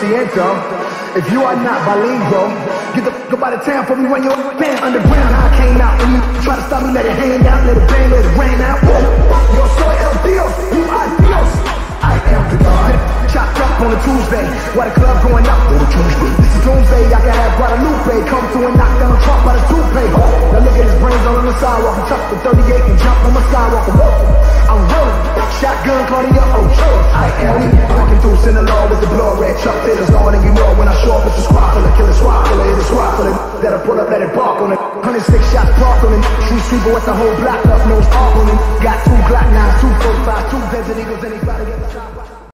siento. If you are not bilingual, get the fuck out of town for me when you're band underground. I came out and you try to stop me, let it hang out, let it bang, let it rain out. Yo soy el Dios, you are Dios. I am the God. Chopped up on a Tuesday, while the club going up on a Tuesday. This is Doomsday, I can have Guadalupe come through and knock down Trump by the toupee. Now look at his brains on the sidewalk, he tucked the 38 and jump on my skywalk. I'm rolling, shotgun, Claudia, I am walking through Sinaloa with the blood red Chuck Taylor's on, and you know when I show up, it's a squad full of killer squad of hit a squad full of that'll pull up, let it bark on it. 106 shots park on it. Street sweeper with the whole block up, nose off on it. Got two Glock 9s, two 45, two Desert Eagles, anybody get the shot.